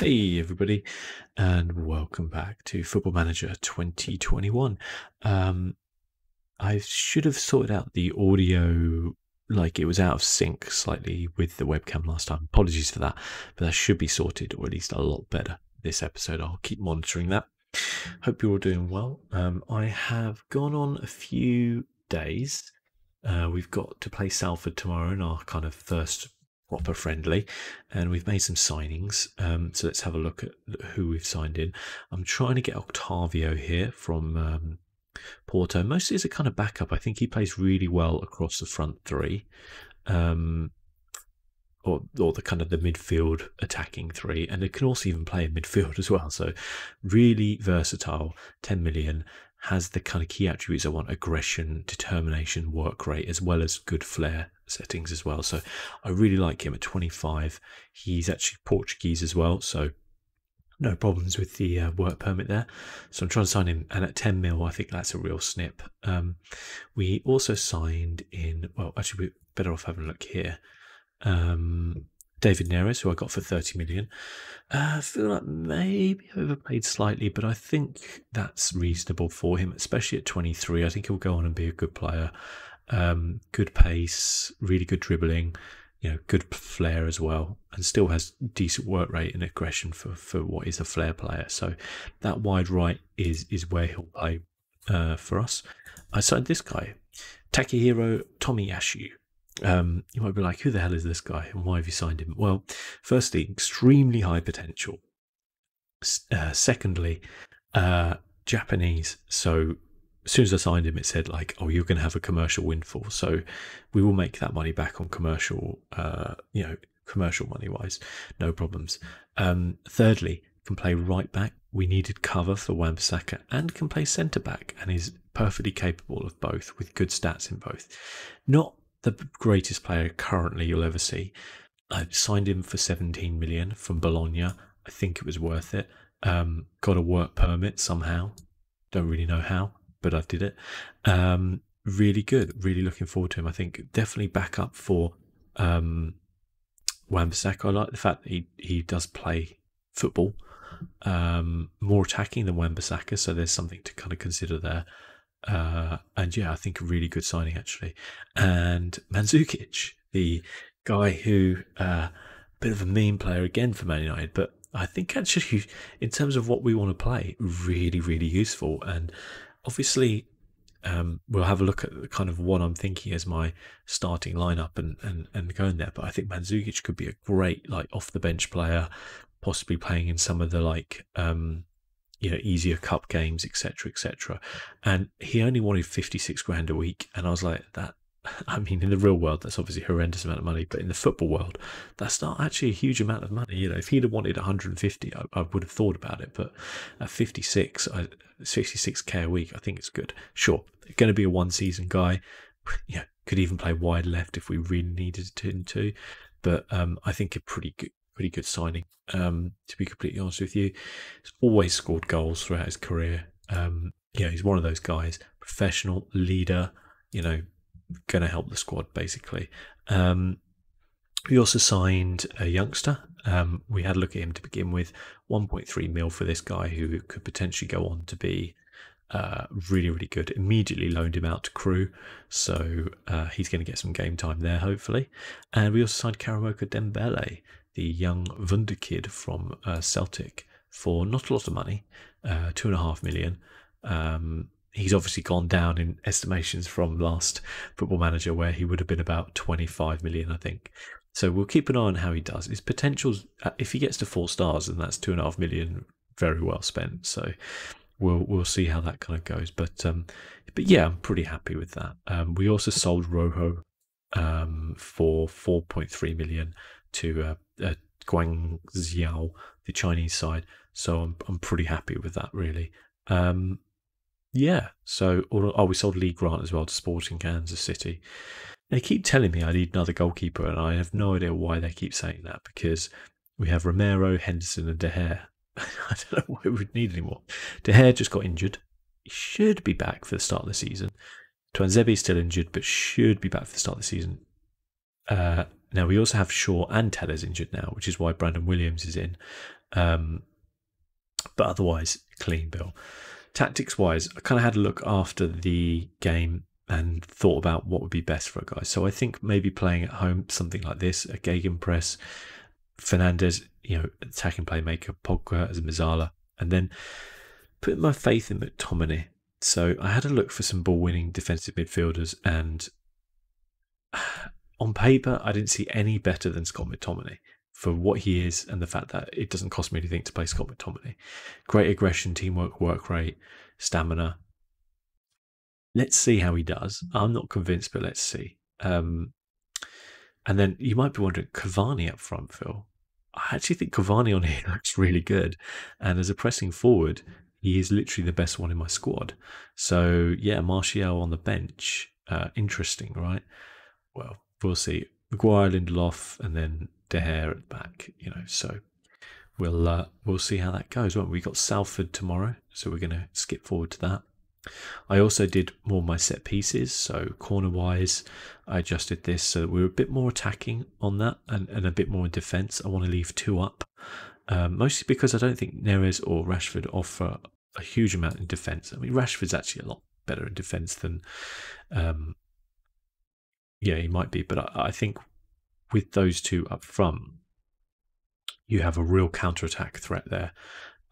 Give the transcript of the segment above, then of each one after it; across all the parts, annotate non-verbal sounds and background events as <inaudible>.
Hey, everybody, and welcome back to Football Manager 2021. Um, I should have sorted out the audio, like it was out of sync slightly with the webcam last time. Apologies for that, but that should be sorted, or at least a lot better this episode. I'll keep monitoring that. Hope you're all doing well. Um, I have gone on a few days. Uh, we've got to play Salford tomorrow in our kind of first proper friendly, and we've made some signings. Um, so let's have a look at who we've signed in. I'm trying to get Octavio here from um, Porto, mostly as a kind of backup. I think he plays really well across the front three. Um, or, or the kind of the midfield attacking three, and it can also even play in midfield <laughs> as well. So, really versatile. 10 million has the kind of key attributes I want: aggression, determination, work rate, as well as good flair settings as well. So I really like him at 25. He's actually Portuguese as well, so no problems with the uh, work permit there. So I'm trying to sign him, and at 10 mil, I think that's a real snip. Um, we also signed in, well, actually, we're better off having a look here. Um, David Neres, who I got for 30 million. Uh, I feel like maybe overpaid slightly, but I think that's reasonable for him, especially at 23. I think he'll go on and be a good player um, good pace, really good dribbling, you know, good flair as well, and still has decent work rate and aggression for, for what is a flair player. So that wide right is is where he'll play uh, for us. I signed this guy, Takehiro Tomiyasu. Um, you might be like, who the hell is this guy and why have you signed him? Well, firstly, extremely high potential. Uh, secondly, uh, Japanese, so as soon as I signed him, it said like, "Oh, you're going to have a commercial windfall." So we will make that money back on commercial, uh, you know, commercial money wise, no problems. Um, thirdly, can play right back. We needed cover for Wan-Bissaka and can play centre back, and is perfectly capable of both with good stats in both. Not the greatest player currently you'll ever see. I signed him for 17 million from Bologna. I think it was worth it. Um, got a work permit somehow. Don't really know how but I did it. Um, really good. Really looking forward to him. I think definitely back up for um, Wan-Bissaka. I like the fact that he, he does play football, um, more attacking than Wan-Bissaka, so there's something to kind of consider there. Uh, and yeah, I think a really good signing actually. And Mandzukic, the guy who, uh, bit of a mean player again for Man United, but I think actually, <laughs> in terms of what we want to play, really, really useful. And obviously um, we'll have a look at kind of what I'm thinking as my starting lineup and, and, and going there. But I think Mandzukic could be a great like off the bench player, possibly playing in some of the like um, you know easier cup games, etc., etc. And he only wanted 56 grand a week, and I was like that <laughs> I mean, in the real world, that's obviously a horrendous amount of money, but in the football world, that's not actually a huge amount of money. You know, if he'd have wanted 150, I, I would have thought about it, but at 56, I, 66k a week, I think it's good. Sure, going to be a one season guy. <sighs> Yeah, could even play wide left if we really needed him to, but um, I think a pretty good, pretty good signing. Um, to be completely honest with you, he's always scored goals throughout his career. Um, yeah, he's one of those guys, professional leader. You know, going to help the squad basically. Um, we also signed a youngster. Um, we had a look at him to begin with. 1.3 mil for this guy who could potentially go on to be uh, really, really good. Immediately loaned him out to Crewe, so uh, he's going to get some game time there, hopefully. And we also signed Karamoko Dembele, the young wonderkid from uh, Celtic, for not a lot of money, uh, two and a half million. Um, he's obviously gone down in estimations from last football manager where he would have been about 25 million i think. So we'll keep an eye on how he does. His potentials uh, if he gets to four stars then that's two and a half million very well spent. So we'll we'll see how that kind of goes. But um but yeah i'm pretty happy with that. Um we also sold rojo um for 4.3 million to uh, uh the chinese side so i'm, I'm pretty happy with that really um yeah. So, oh, we sold Lee Grant as well to Sporting Kansas City. They keep telling me I need another goalkeeper, and I have no idea why they keep saying that because we have Romero, Henderson, and De Gea. <laughs> I don't know why we would need anymore. De Gea just got injured. He should be back for the start of the season. Tuanzebe is still injured, but should be back for the start of the season. Uh, now we also have Shaw and Telles injured now, which is why Brandon Williams is in. Um, but otherwise, clean bill. Tactics wise, I kind of had a look after the game and thought about what would be best for a guy. So I think maybe playing at home something like this, a Gegenpress, Fernandes, you know, attacking playmaker, Pogba as a Mezzala, and then putting my faith in McTominay. So I had a look for some ball winning defensive midfielders, and on paper, I didn't see any better than Scott McTominay for what he is and the fact that it doesn't cost me anything to play Scott McTominay. Great aggression, teamwork, work rate, stamina. Let's see how he does. I'm not convinced, but let's see. Um, and then you might be wondering, Cavani up front, Phil. I actually think Cavani on <laughs> here looks really good. And as a pressing forward, he is literally the best one in my squad. So, yeah, Martial on the bench. Uh, interesting, right? Well, we'll see. Maguire, Lindelof, and then De Gea at the back. You know, so we'll uh, we'll see how that goes. Well, we got Salford tomorrow, so we're going to skip forward to that. I also did more of my set pieces, so corner wise, I adjusted this so we are a bit more attacking on that and, and a bit more in defence. I want to leave two up, um, mostly because I don't think Neres or Rashford offer a huge amount in defence. I mean, Rashford's actually a lot better in defence than, um, yeah, he might be, but I, I think with those two up front, you have a real counter attack threat there.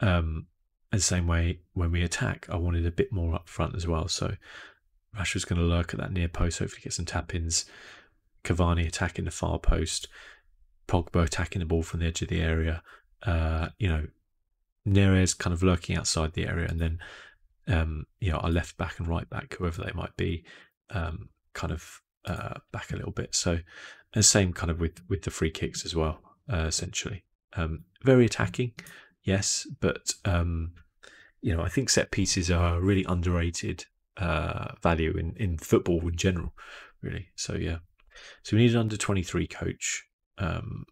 Um, and the same way when we attack, I wanted a bit more up front as well. So Rashford's going to lurk at that near post, hopefully get some tap ins. Cavani attacking the far post. Pogba attacking the ball from the edge of the area. Uh, you know, Neres kind of lurking outside the area, and then um, you know our left back and right back, whoever they might be, um, kind of uh, back a little bit. So, and same kind of with with the free kicks as well. Uh, essentially, um, very attacking, yes, but um, you know I think set pieces are really underrated uh, value in in football in general, really. So yeah, so we need an under twenty three coach. Um,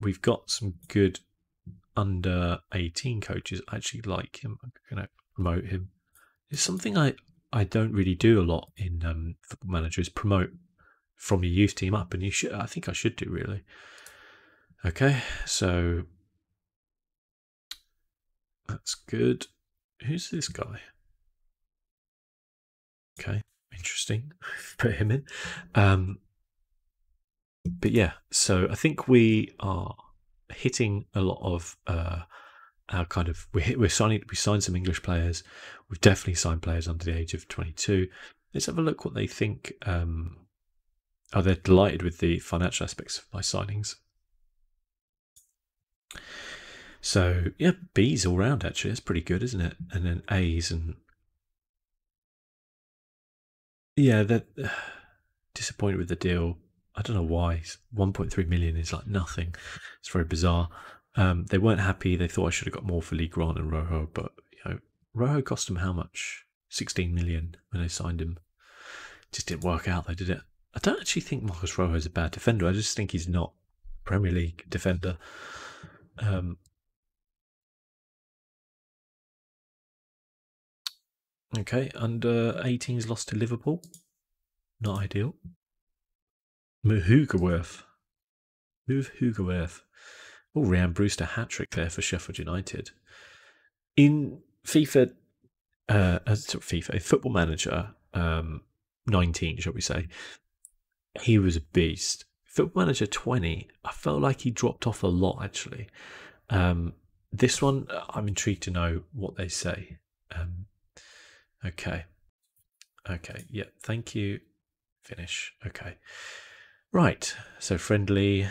we've got some good under 18 coaches I actually like him. I'm to promote him. It's something I, I don't really do a lot in um, football manager is promote from your youth team up, and you should. I think I should do really. Okay, so that's good. Who's this guy? Okay, interesting. <laughs> Put him in. Um, but yeah, so I think we are hitting a lot of uh, our kind of we hit, we're signing we signed some English players. We've definitely signed players under the age of 22. Let's have a look what they think. Um, are they delighted with the financial aspects of my signings? So yeah, B's all round actually. It's pretty good, isn't it? And then A's and yeah, they're <sighs> disappointed with the deal. I don't know why. 1.3 million is like nothing. It's very bizarre. Um, they weren't happy. They thought I should have got more for Lee Grant and Rojo, but you know, Rojo cost them how much? 16 million when they signed him. Just didn't work out though, did it? I don't actually think Marcos Rojo is a bad defender. I just think he's not Premier League defender. Um, okay, under 18s lost to Liverpool. Not ideal. Hugoworth. Move Hugoworth. Oh, Ryan Brewster hat trick there for Sheffield United. In FIFA, uh, FIFA, Football Manager um, 19, shall we say, he was a beast. Football Manager 20, I felt like he dropped off a lot actually. Um, this one, I'm intrigued to know what they say. Um, okay. Okay. Yeah. Thank you. Finish. Okay. Right, so friendly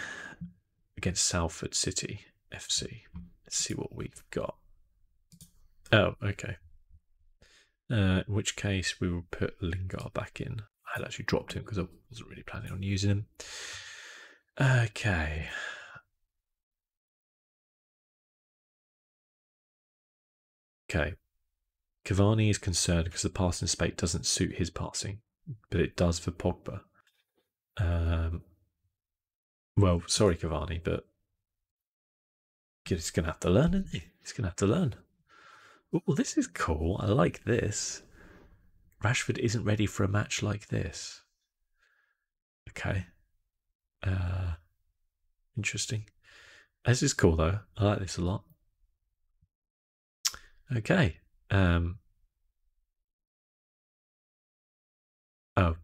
against Salford City FC. Let's see what we've got. Oh, okay. Uh, in which case we will put Lingard back in. I had actually dropped him because I wasn't really planning on using him. Okay. Okay. Cavani is concerned because the passing spate doesn't suit his passing, but it does for Pogba. Um, well, sorry, Cavani, but he's going to have to learn, isn't he? He's going to have to learn. Well, this is cool. I like this. Rashford isn't ready for a match like this. Okay. Uh, interesting. This is cool though. I like this a lot. Okay. Um, oh,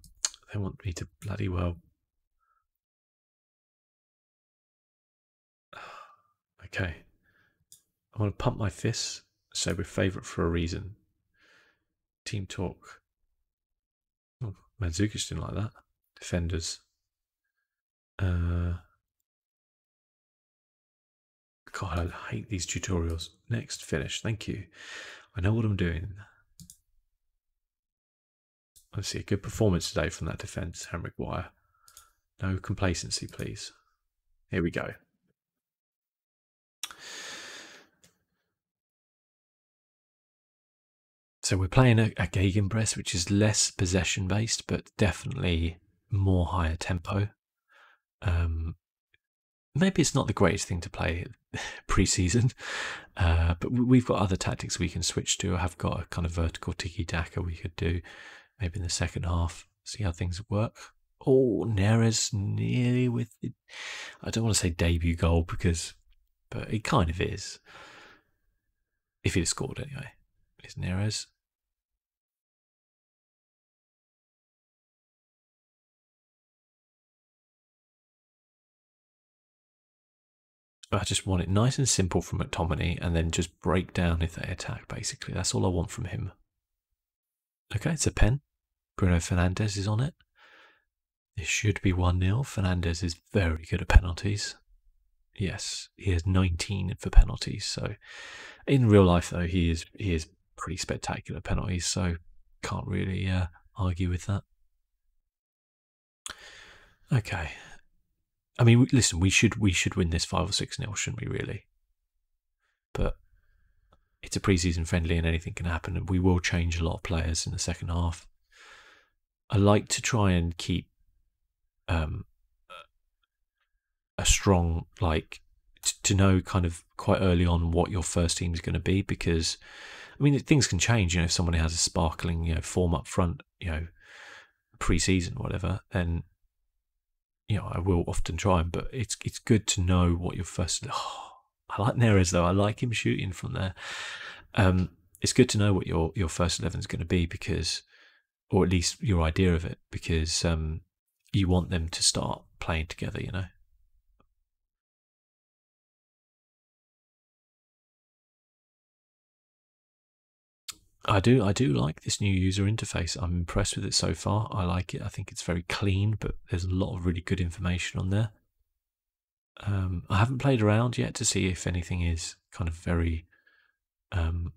they want me to bloody well. Okay. I want to pump my fists, so we're favourite for a reason. Team talk. Oh, Mandzukic didn't like that. Defenders. Uh, God, I hate these tutorials. Next, finish. Thank you. I know what I'm doing. Let's see a good performance today from that defence, Harry Maguire. No complacency, please. Here we go. So we're playing a, a Gegenpress, which is less possession based, but definitely more higher tempo. Um, maybe it's not the greatest thing to play <laughs> pre-season, uh, but we've got other tactics we can switch to. I've got a kind of vertical tiki taka we could do, maybe in the second half. See how things work. Oh, Neres nearly with it. I don't want to say debut goal because, but it kind of is. If he'd scored anyway, is Neres. I just want it nice and simple from McTominay and then just break down if they attack, basically. That's all I want from him. Okay, it's a pen. Bruno Fernandes is on it. It should be 1 0. Fernandes is very good at penalties. Yes, he has 19 for penalties. So in real life, though, he is he is pretty spectacular penalties. So can't really uh, argue with that. Okay, I mean, listen, we should we should win this five or six nil, shouldn't we? Really, but it's a preseason friendly, and anything can happen, and we will change a lot of players in the second half. I like to try and keep um, a strong like t- to know kind of quite early on what your first team is going to be because I mean things can change. You know, if somebody has a sparkling you know form up front, you know, pre-season whatever, then you know, I will often try them, but it's it's good to know what your first. Oh, <sighs> I like Neres though. I like him shooting from there. Um, it's good to know what your your first eleven is going to be because, or at least your idea of it, because um, you want them to start playing together. You know. I do. I do like this new user interface. I'm impressed with it so far. I like it. I think it's very clean, but there's a lot of really good information on there. Um, I haven't played around yet to see if anything is kind of very um,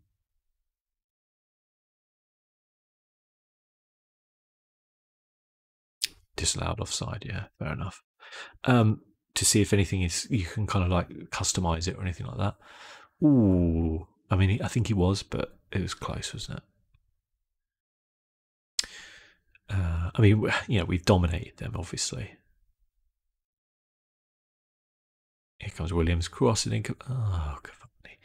disallowed offside. Yeah, fair enough. Um, to see if anything is you can kind of like customize it or anything like that. Ooh, I mean, I think he was, but it was close, wasn't it? Uh, I mean, you know, we've dominated them, obviously. Here comes Williams crossing in. Oh, Cavani.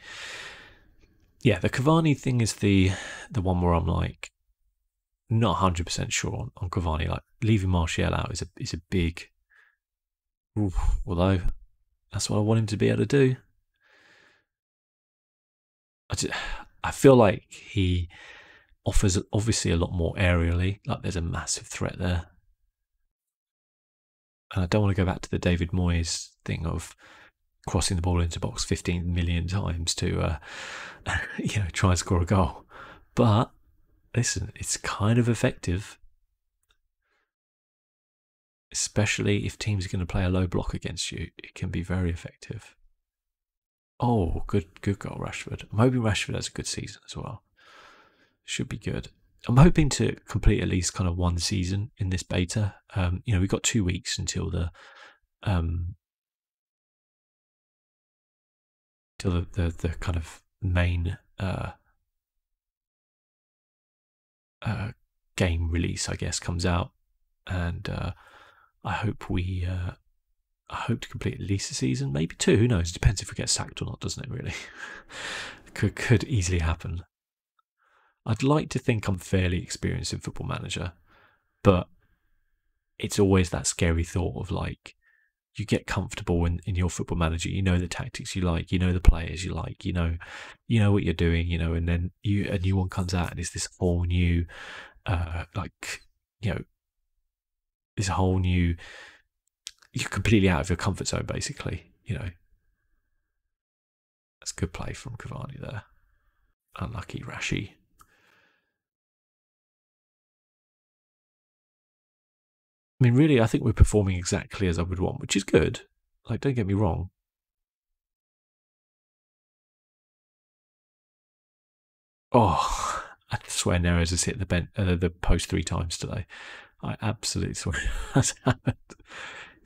Yeah, the Cavani thing is the the one where I'm like not hundred percent sure on, on Cavani. Like leaving Martial out is a is a big. Although that's what I want him to be able to do. I just, I feel like he offers obviously a lot more aerially. Like there's a massive threat there. And I don't want to go back to the David Moyes thing of crossing the ball into box 15 million times to, uh, <laughs> you know, try and score a goal. But listen, it's kind of effective, especially if teams are going to play a low block against you. It can be very effective. Oh, good, good goal, Rashford. I'm hoping Rashford has a good season as well. Should be good. I'm hoping to complete at least kind of one season in this beta. Um, you know, we've got two weeks until the um, till the, the, the kind of main uh, uh, game release, I guess, comes out, and uh, I hope we uh, I hope to complete at least a season, maybe two. Who knows? It depends if we get sacked or not, doesn't it? Really, <laughs> could could easily happen. I'd like to think I'm fairly experienced in Football Manager, but it's always that scary thought of like, you get comfortable in, in your football manager. You know the tactics you like, you know the players you like, you know, you know what you're doing, you know, and then you a new one comes out and it's this whole new, uh, like you know, this whole new. You're completely out of your comfort zone, basically. You know, that's good play from Cavani there. Unlucky Rashi. I mean, really, I think we're performing exactly as I would want, which is good. Like, don't get me wrong. Oh, <laughs> I swear Neres has hit the bent, uh, the post three times today. I absolutely swear <laughs> that's happened.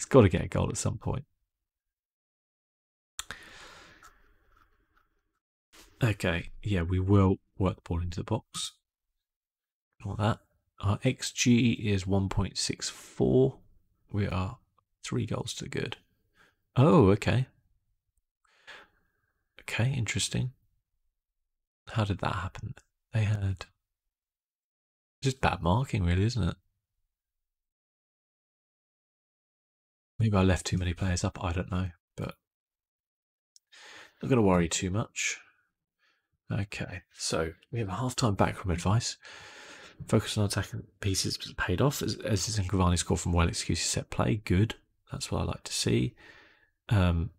He's got to get a goal at some point. Okay, yeah, we will work the ball into the box. All that. Our XG is 1.64. We are three goals to good. Oh, okay. Okay, interesting. How did that happen? They had just bad marking, really, isn't it? Maybe I left too many players up. I don't know, but not going to worry too much. Okay, so we have a half-time backroom advice. Focus on attacking pieces paid off. As, as in Cavani score from well executed set play. Good. That's what I like to see. Um,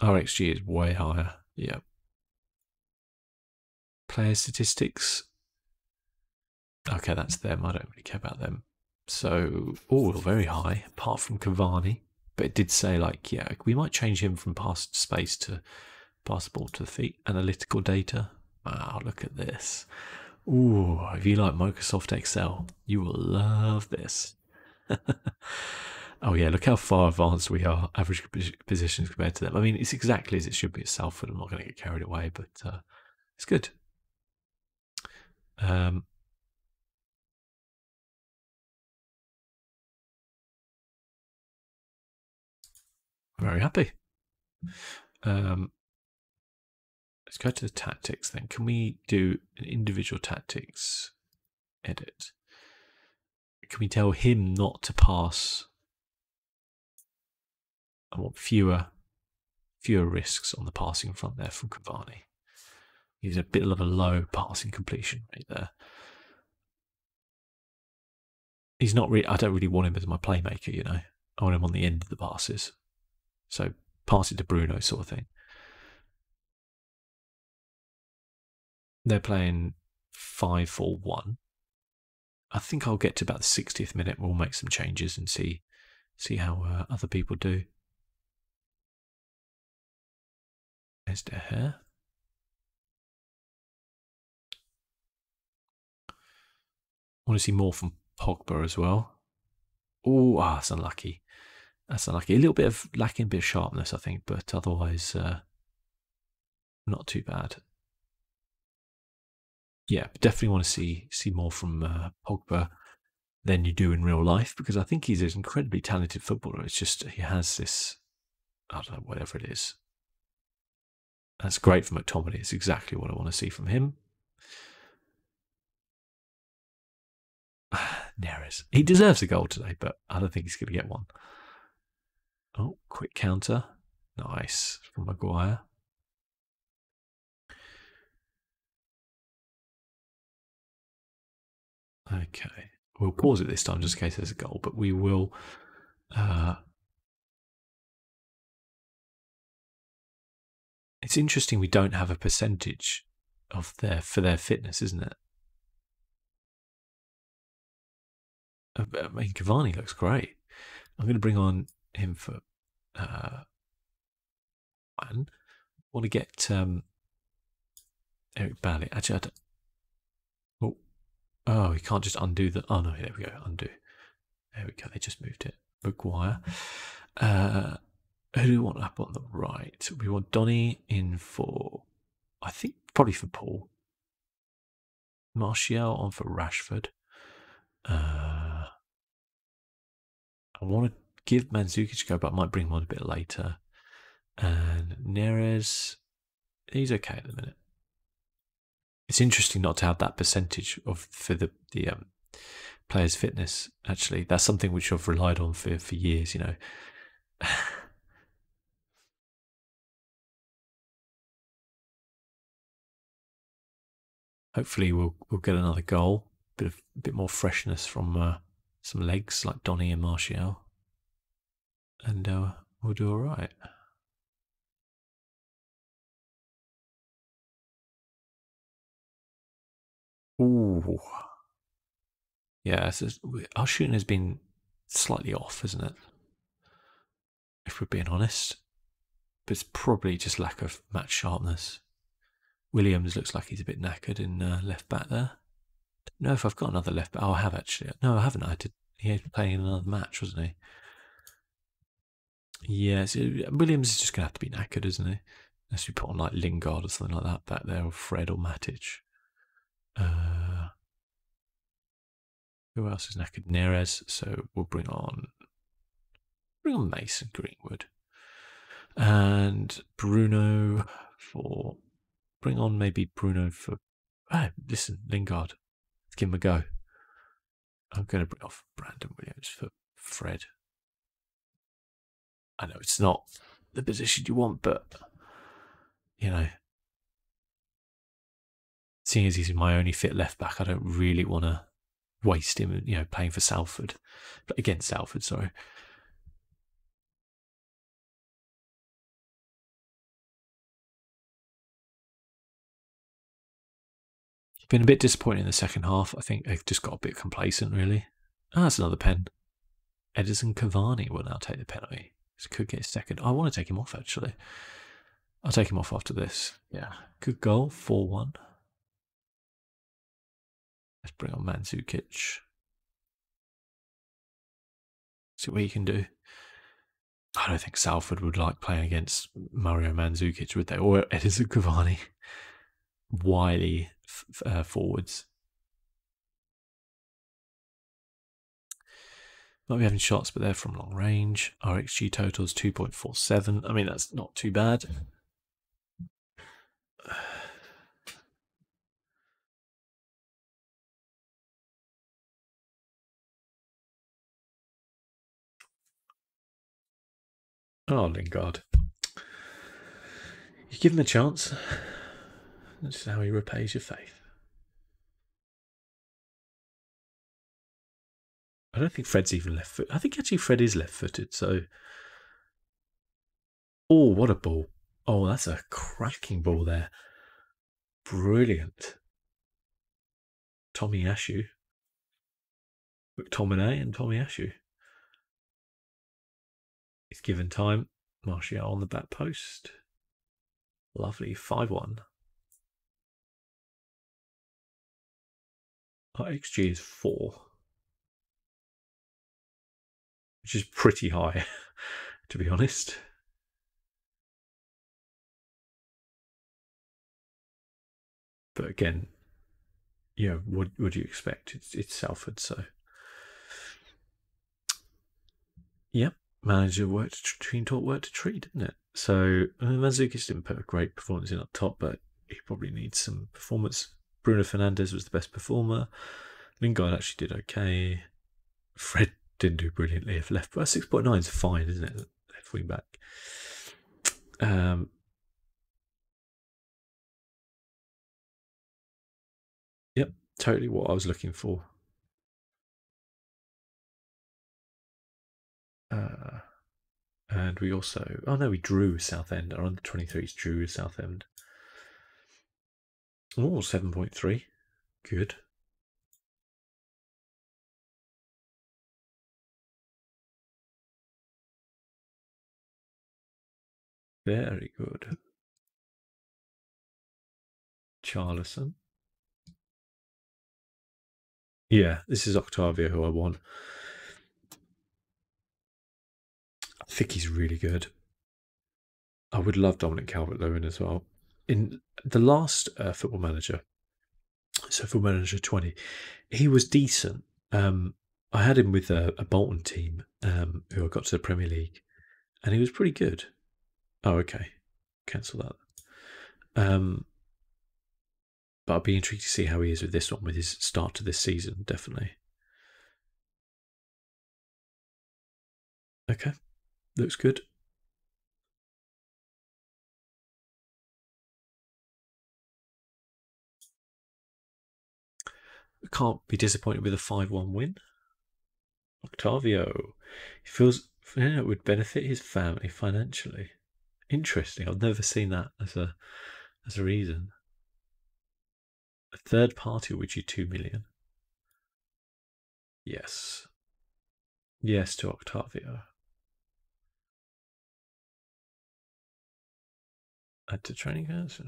RXG is way higher. Yeah. Player statistics. Okay, that's them. I don't really care about them. So, all very high, apart from Cavani. But it did say, like, yeah, we might change him from past space to Passport to the feet. Analytical data. Wow, look at this. Ooh, if you like Microsoft Excel, you will love this. <laughs> oh yeah, look how far advanced we are, average positions compared to them. I mean, it's exactly as it should be at Salford. I'm not going to get carried away, but uh, it's good. Um, very happy. Um, Let's go to the tactics then. Can we do an individual tactics edit? Can we tell him not to pass? I want fewer fewer risks on the passing front there from Cavani. He's a bit of a low passing completion rate there. He's not really. I don't really want him as my playmaker. You know, I want him on the end of the passes. So pass it to Bruno, sort of thing. They're playing 5 4 1. I think I'll get to about the 60th minute. We'll make some changes and see see how uh, other people do. There's Gea. I want to see more from Pogba as well. Oh, ah, that's unlucky. That's unlucky. A little bit of lacking a bit of sharpness, I think, but otherwise, uh, not too bad yeah, definitely want to see see more from uh, Pogba than you do in real life because I think he's an incredibly talented footballer. It's just he has this, I don't know, whatever it is. That's great for McTominay. It's exactly what I want to see from him. <sighs> Neres. He deserves a goal today, but I don't think he's going to get one. Oh, quick counter. Nice from Maguire. Okay. We'll pause it this time just in case there's a goal, but we will. Uh, it's interesting we don't have a percentage of their for their fitness, isn't it? Uh, I mean, Cavani looks great. I'm going to bring on him for uh, one. want to get um, Eric Bailly. Actually, I don't, Oh, we can't just undo the. Oh no, there we go. Undo. There we go. They just moved it. Maguire. Uh, who do we want up on the right? We want Donny in for. I think probably for Paul. Martial on for Rashford. Uh, I want to give Mandzukic a go, but I might bring him on a bit later. And Neres, he's okay at the minute. it's interesting not to have that percentage of for the the um, players' fitness. Actually, that's something which I've relied on for for years. You know. <sighs> Hopefully, we'll we'll get another goal. Bit of bit more freshness from uh, some legs like Donny and Martial, and uh, we'll do all right. Ooh. Yeah, so our shooting has been slightly off, isn't it? If we're being honest. But it's probably just lack of match sharpness. Williams looks like he's a bit knackered in uh, left back there. No, if I've got another left back. Oh, I have actually. No, I haven't. I did. He was playing in another match, wasn't he? Yes, Williams is just going to have to be knackered, isn't he? Unless we put on like Lingard or something like that back there, or Fred or Matic. Uh, who else is knackered? Neres. So we'll bring on bring on Mason Greenwood and Bruno for bring on maybe Bruno for. Oh, listen, Lingard. Give him a go. I'm going to bring off Brandon Williams for Fred. I know it's not the position you want, but you know, seeing as he's my only fit left back, I don't really want to waste him, you know, playing for Salford, but against Salford, sorry. Been a bit disappointing in the second half. I think they've just got a bit complacent, really. Ah, that's another pen. Edinson Cavani will now take the penalty. This could get a second. I want to take him off, actually. I'll take him off after this. Yeah. Good goal, 4 1. Let's bring on Mandzukic. See what he can do. I don't think Salford would like playing against Mario Mandzukic, would they? Or Edinson Cavani. Wily uh, forwards. Might be having shots, but they're from long range. Our XG total is 2.47. I mean, that's not too bad. <sighs> Oh, Lingard. You give him a chance. This is how he repays your faith. I don't think Fred's even left foot. I think actually Fred is left footed, so. Oh, what a ball. Oh, that's a cracking ball there. Brilliant. Tomiyasu. McTominay and Tomiyasu. He's given time. Martial on the back post. Lovely. 5 1. Our XG is 4. Which is pretty high, <laughs> to be honest. But again, you know, what would you expect? It's, it's Salford, so. Yep manager worked Treen Talk worked to treat, didn't it? So I mean, Mandzukic didn't put a great performance in up top, but he probably needs some performance. Bruno Fernandes was the best performer. Lingard actually did okay. Fred didn't do brilliantly. If left, well, six point nine is fine, isn't it? Left wing back. Um, yep, totally what I was looking for. Uh, and we also, oh no, we drew Southend. Our under 23s drew Southend. Oh, 7.3. Good. Very good. Charlison. Yeah, this is Octavio who I want. I think he's really good. I would love Dominic Calvert Lewin as well. In the last uh, football manager, so football manager 20, he was decent. Um, I had him with a, a Bolton team um, who I got to the Premier League, and he was pretty good. Oh, okay. Cancel that. Um, but I'll be intrigued to see how he is with this one, with his start to this season, definitely. Okay, looks good. Can't be disappointed with a 5 1 win. Octavio. He feels yeah, it would benefit his family financially. Interesting. I've never seen that as a as a reason. A third party would you two million. Yes. Yes to Octavio. Add to training cards.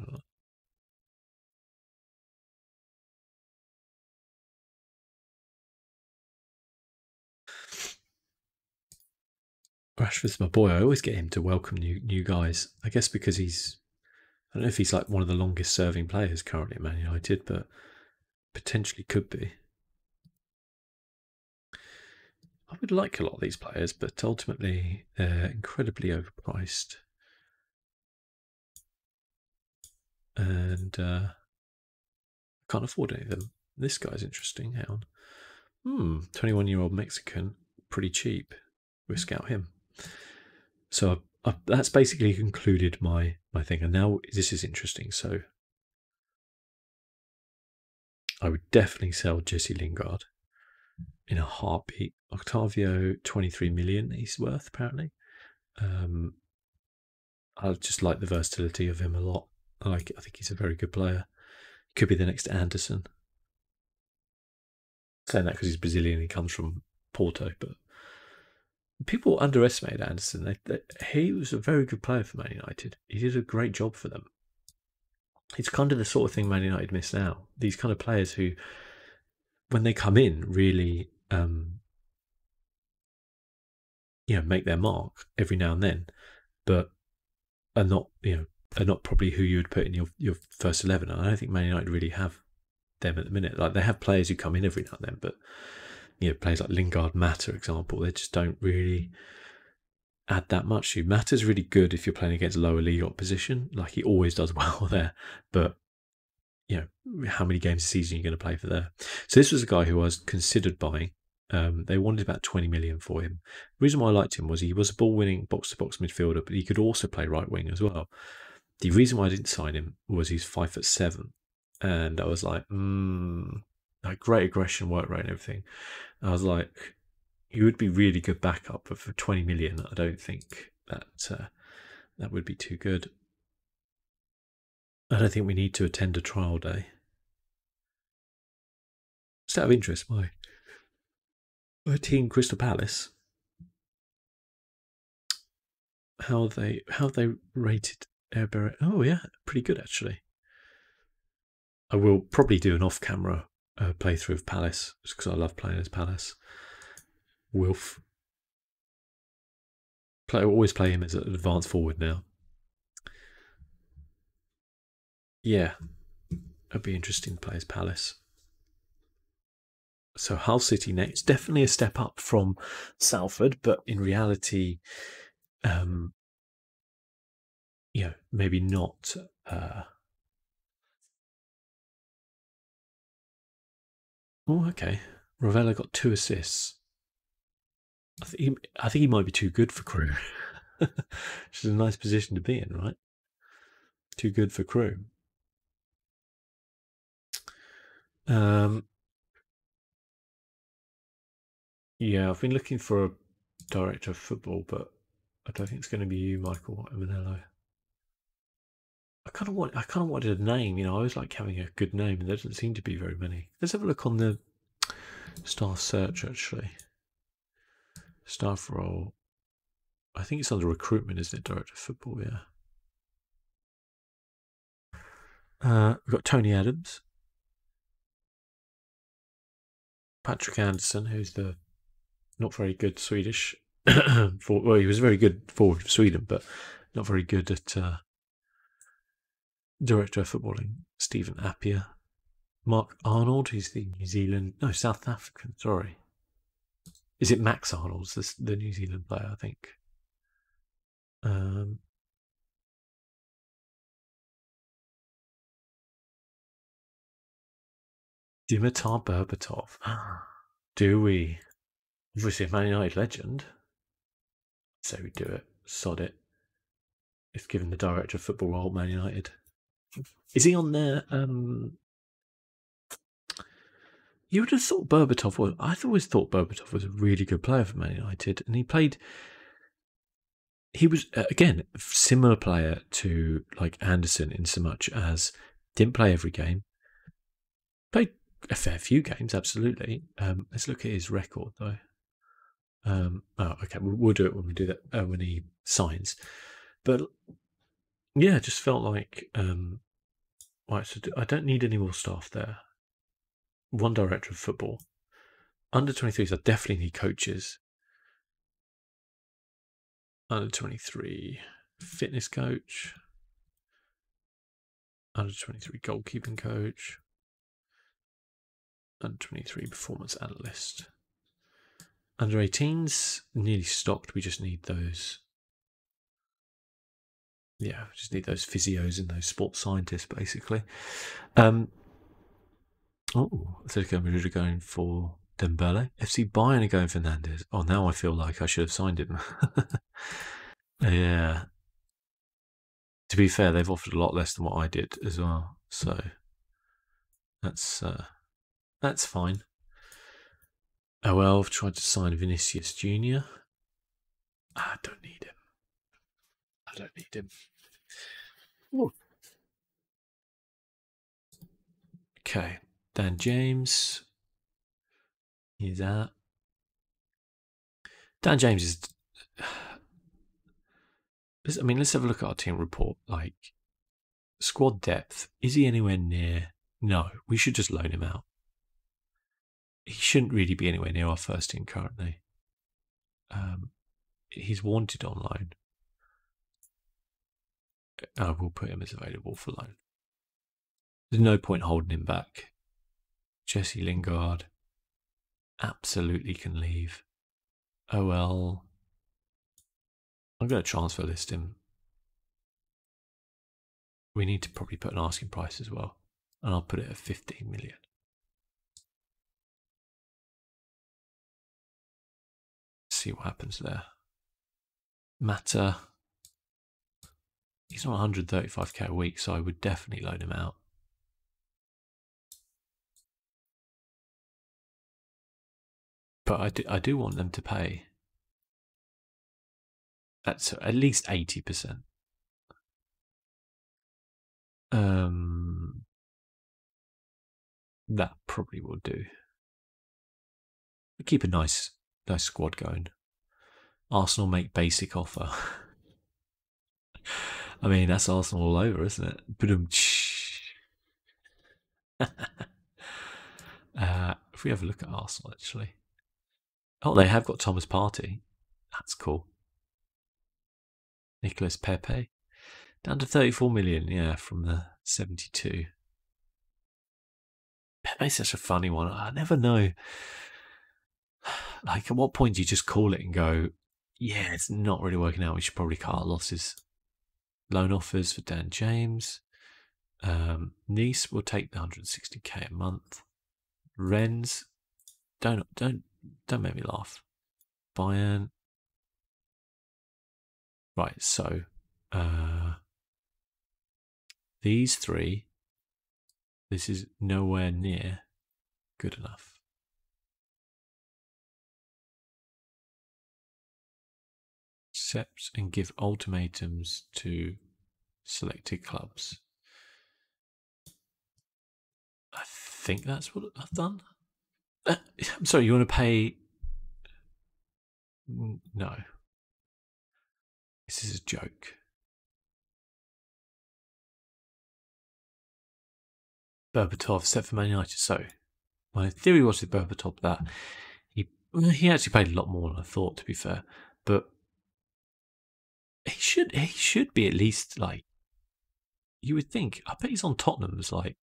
Rashford's my boy. I always get him to welcome new new guys. I guess because he's I don't know if he's like one of the longest serving players currently at Man United, but potentially could be. I would like a lot of these players, but ultimately they're incredibly overpriced. And uh, can't afford any of them. This guy's interesting. Hang on. Hmm, 21 year old Mexican, pretty cheap. Risk out him. So I, I, that's basically concluded my my thing. And now this is interesting. So I would definitely sell Jesse Lingard in a heartbeat. Octavio, 23 million he's worth apparently. Um, I just like the versatility of him a lot. I like. I think he's a very good player. Could be the next Anderson. Saying that because he's Brazilian, he comes from Porto, but people underestimate Anderson. They, they, he was a very good player for Man United. He did a great job for them. It's kind of the sort of thing Man United miss now. These kind of players who, when they come in, really, um, you know, make their mark every now and then, but are not, you know, are not probably who you would put in your, your first eleven. And I don't think Man United really have them at the minute. Like they have players who come in every now and then, but you know, players like Lingard, Mata, example, they just don't really add that much to you. Mata's really good if you're playing against lower league opposition. Like he always does <laughs> well there. But you know, how many games a season are you going to play for there? So this was a guy who I was considered buying. Um, they wanted about 20 million for him. The reason why I liked him was he was a ball winning box to box midfielder, but he could also play right wing as well. The reason why I didn't sign him was he's five foot seven. And I was like, hmm, like great aggression, work rate, and everything. I was like, he would be really good backup, but for 20 million, I don't think that uh, that would be too good. I don't think we need to attend a trial day. Just out of interest, my, my team, Crystal Palace, how they how they rated Air Oh yeah, pretty good actually. I will probably do an off-camera uh, playthrough of Palace just because I love playing as Palace. Wilf. Play, always play him as an advanced forward now. Yeah, it'd be interesting to play as Palace. So Hull City next, definitely a step up from Salford, but in reality, um, you know, maybe not. Uh, Oh, okay. Rovella got two assists. I think he, I think he might be too good for Crewe. Which is <laughs> a nice position to be in, right? Too good for Crewe. Um, yeah, I've been looking for a director of football, but I don't think it's going to be you, Michael Emanello. I kind of want I kind of wanted a name. You know, I always like having a good name, and there doesn't seem to be very many. Let's have a look on the staff search actually. Staff role. I think it's under recruitment, isn't it? Director of football, yeah. Uh, we've got Tony Adams, Patrick Anderson, who's the not very good Swedish. <clears throat> for, well, he was very good forward for Sweden, but not very good at uh, director of footballing, Stephen Appiah. Mark Arnold, who's the New Zealand, no, South African, sorry. Is it Max Arnold's the, the New Zealand player, I think? Um, Dimitar Berbatov. <gasps> Do we? Obviously, a Man United legend. So we do it. Sod it. It's given the director of football role Man United. Is he on there? Um, you would have thought Berbatov was. I've always thought Berbatov was a really good player for Man United, and he played. He was uh, again similar player to like Anderson in so much as didn't play every game, played a fair few games, absolutely. Um, let's look at his record though. Um, oh, okay, we'll, we'll, do it when we do that uh, when he signs. But yeah, just felt like um, right. So I don't need any more staff there. One director of football. Under 23s, I definitely need coaches. Under 23 fitness coach. Under 23 goalkeeping coach under 23 performance analyst. Under 18s, nearly stocked. We just need those. Yeah, just need those physios and those sports scientists, basically. Um, oh, Atletico Madrid are going for Dembele. FC Bayern are going for Fernandes. Oh, now I feel like I should have signed him. <laughs> yeah. To be fair, they've offered a lot less than what I did as well. So that's uh, that's fine. Oh well, I've tried to sign Vinicius Jr. I don't need him. I don't need him. Ooh. Okay, Dan James. He's out. Dan James is. <sighs> I mean, let's have a look at our team report. Like, squad depth. Is he anywhere near? No, we should just loan him out he shouldn't really be anywhere near our first team currently. Um, he's wanted on loan. I will put him as available for loan. There's no point holding him back. Jesse Lingard absolutely can leave. Oh well. I'm going to transfer list him. We need to probably put an asking price as well. And I'll put it at 15 million. see what happens there. Mata. He's not 135k a week, so I would definitely loan him out. But I do, I do want them to pay. That's at least 80%. Um, that probably will do. Keep a nice nice squad going. Arsenal make basic offer. <laughs> I mean, that's Arsenal all over, isn't it? <laughs> uh, if we have a look at Arsenal, actually. Oh, they have got Thomas Partey. That's cool. Nicolas Pepe. Down to 34 million, yeah, from the 72. Pepe's such a funny one. I never know <sighs> like, at what point do you just call it and go, yeah, it's not really working out. We should probably cut our losses. Loan offers for Dan James. Um, Nice will take the 160k a month. Rennes, don't don't don't make me laugh. Bayern. Right, so uh, these three. This is nowhere near good enough. Accept and give ultimatums to selected clubs. I think that's what I've done. Uh, I'm sorry, you want to pay? No. This is a joke. Berbatov set for Man United. So, my theory was with Berbatov that he he actually played a lot more than I thought. To be fair, but he should he should be at least like you would think. I bet he's on Tottenham's like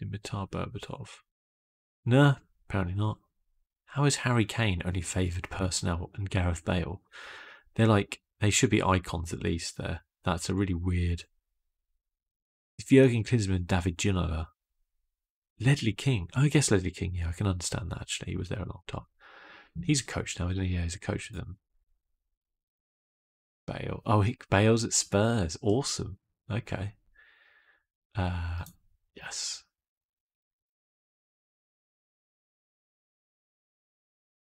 Dimitar Berbatov. No, apparently not. How is Harry Kane only favoured personnel and Gareth Bale? They're like they should be icons at least there. That's a really weird If Jurgen Klinsmann, David Ginola, Ledley King. Oh, I guess Ledley King. Yeah, I can understand that. Actually, he was there a long time. He's a coach now, isn't he? Yeah, he's a coach with them. Bale. Oh, he, Bale's at Spurs. Awesome. Okay. Uh, yes.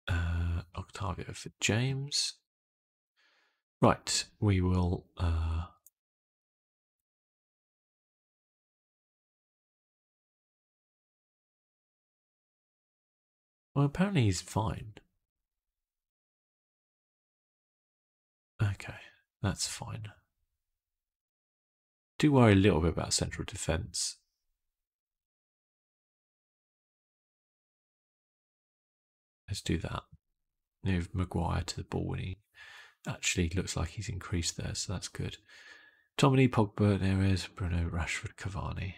Uh, Octavio for James. Right, we will. Uh, well, apparently he's fine. Okay, that's fine. Do worry a little bit about central defence. Let's do that. Move Maguire to the ball when he actually looks like he's increased there, so that's good. Tomini, Pogba, Neres, Bruno, Rashford, Cavani.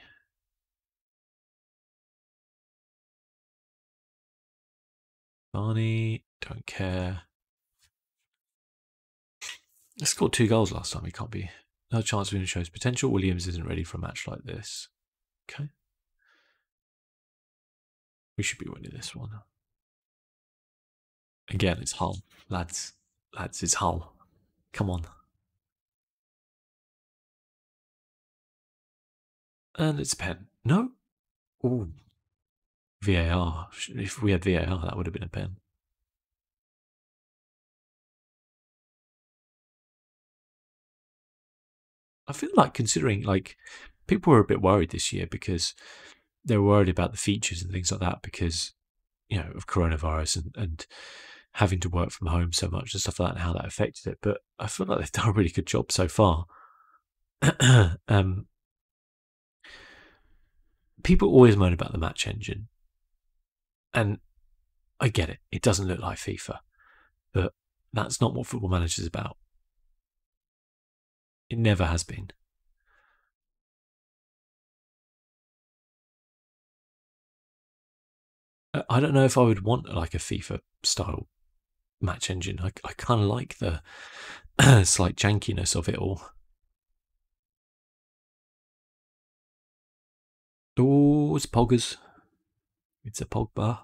Barney, don't care. Scored two goals last time. He can't be. No chance of him shows potential. Williams isn't ready for a match like this. Okay. We should be winning this one. Again, it's Hull. Lads, lads, it's Hull. Come on. And it's pen. No? Ooh. VAR. If we had VAR, that would have been a pen. I feel like considering like people were a bit worried this year because they were worried about the features and things like that because you know of coronavirus and, and having to work from home so much and stuff like that and how that affected it. But I feel like they've <laughs> done a really good job so far. <clears throat> um, people always moan about the match engine, and I get it. It doesn't look like FIFA, but that's not what Football Manager is about. It never has been. Uh, I don't know if I would want like a FIFA style match engine. I, I kind of like the <clears throat> slight jankiness of it all. Oh, it's Poggers. It's a Pogba.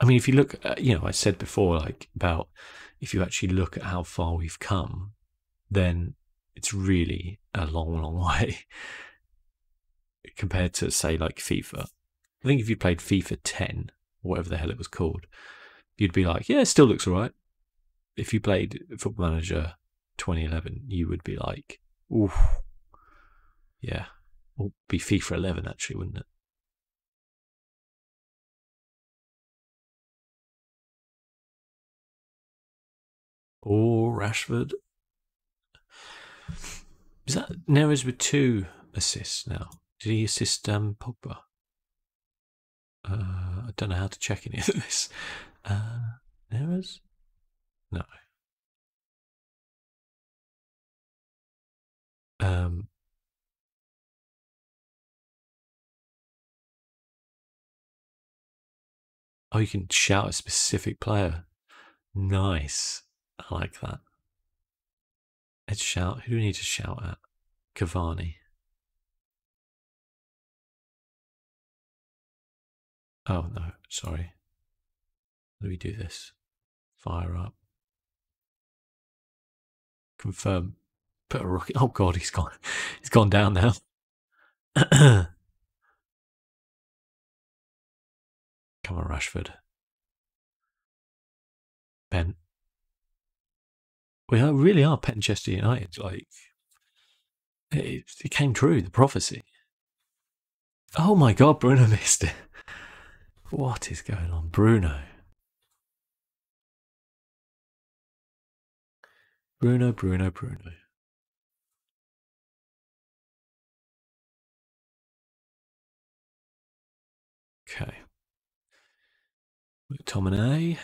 I mean, if you look, at, you know, I said before, like about if you actually look at how far we've come, then it's really a long, long <laughs> way compared to, say, like FIFA. I think if you played FIFA 10, or whatever the hell it was called, you'd be like, yeah, it still looks all right. If you played Football Manager 2011, you would be like, ooh, yeah. Or be FIFA 11, actually, wouldn't it? Oh, Rashford. Is that Neres with two assists now? Did he assist um, Pogba? Uh, I don't know how to check any of <laughs> this. Uh, Neres? No. Um, oh, you can shout a specific player. Nice. I like that. Let's shout. Who do we need to shout at? Cavani. Oh no, sorry. Let me do this. Fire up. Confirm. Put a rocket. Oh god, he's gone. <laughs> He's gone down now. <coughs> Come on, Rashford. Ben. We are, really are Penchester United. Like it, it came true, the prophecy. Oh my god, Bruno <laughs> missed it. What is going on, Bruno? Bruno, Bruno, Bruno. Okay. McTominay.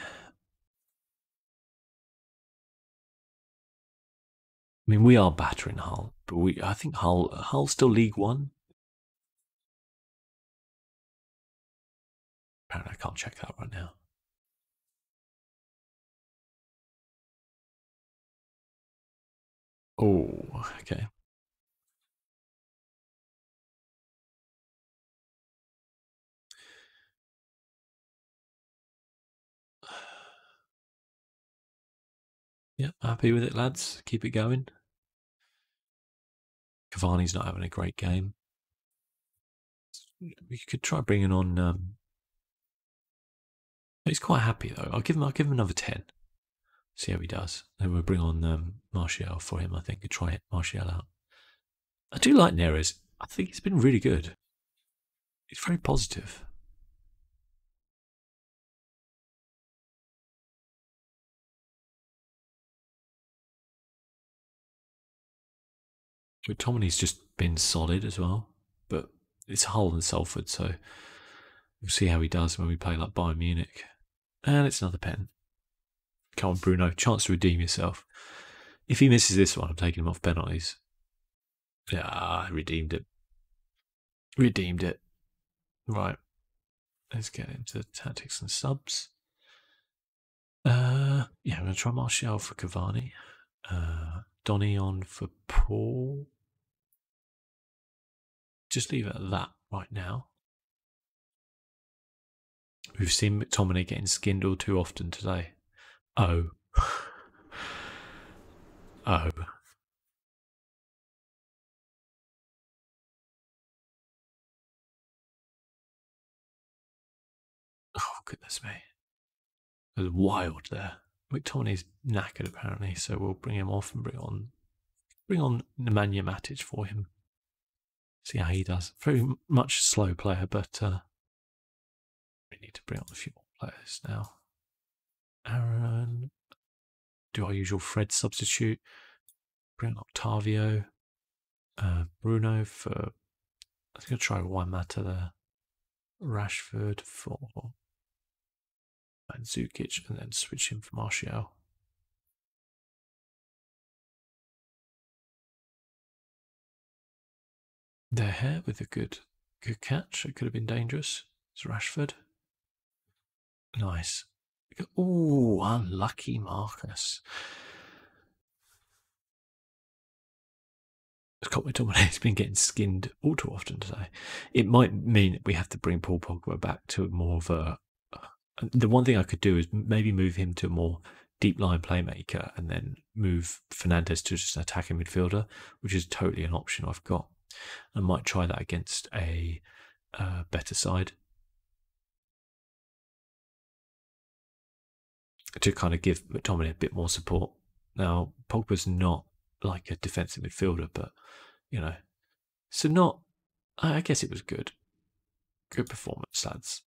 I mean, we are battering Hull, but we I think Hull Hull's still League One. Apparently, I can't check that right now. Oh, okay. <sighs> Yep, happy with it, lads. Keep it going. Cavani's not having a great game. We could try bringing on. Um, he's quite happy though. I'll give him. I'll give him another ten. See how he does. Then we'll bring on um, Martial for him. I think and try it Martial out. I do like Neres. I think he's been really good. He's very positive. McTominay's just been solid as well, but it's Hull and Salford, so we'll see how he does when we play like Bayern Munich. And it's another pen. Come on, Bruno, chance to redeem yourself. If he misses this one, I'm taking him off penalties. Yeah, I redeemed it. Redeemed it. Right. Let's get into tactics and subs. Uh, yeah, I'm going to try Martial for Cavani. Uh, Donny on for Paul. Just leave it at that right now. We've seen McTominay getting skinned all too often today. Oh. <sighs> oh. Oh, goodness me. Was wild there. McTominay's knackered apparently, so we'll bring him off and bring on bring on Nemanja Matic for him. See how he does. Very much slow player, but uh, we need to bring on a few more players now. Aaron, do our usual Fred substitute. Bring on Octavio, uh, Bruno for. I think I'll try Mata there. Rashford for and Zukic, and then switch him for Martial. Their hair with a good good catch. It could have been dangerous. It's Rashford. Nice. Oh, unlucky Marcus. Scott McTominay's <laughs> been getting skinned all too often today. It might mean that we have to bring Paul Pogba back to more of a uh, the one thing I could do is maybe move him to a more deep line playmaker and then move Fernandes to just an attacking midfielder, which is totally an option I've got. I might try that against a uh, better side to kind of give McTominay a bit more support. Now, Pogba's not like a defensive midfielder, but you know, so not. I guess it was good. Good performance, lads.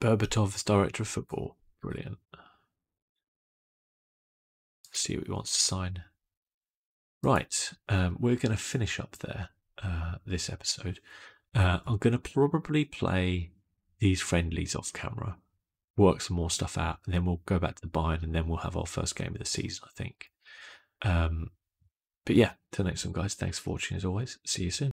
Berbatov as director of football. Brilliant. see what he wants to sign. Right, um, we're going to finish up there uh, this episode. Uh, I'm going to probably play these friendlies off camera, work some more stuff out, and then we'll go back to the Bayern, and then we'll have our first game of the season, I think. Um, but yeah, till next time, guys. Thanks for watching as always. See you soon.